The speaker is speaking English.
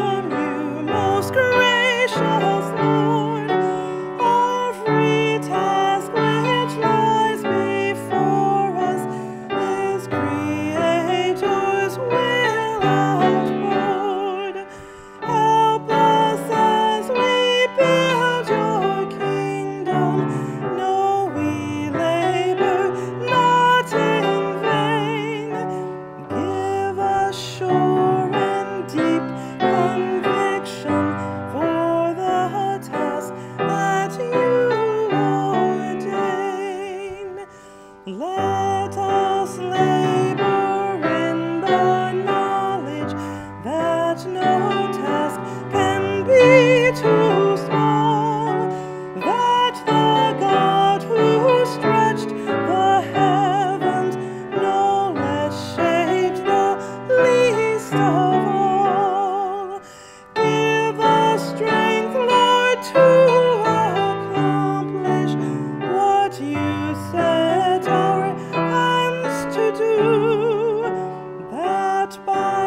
burn Let us live. Bye.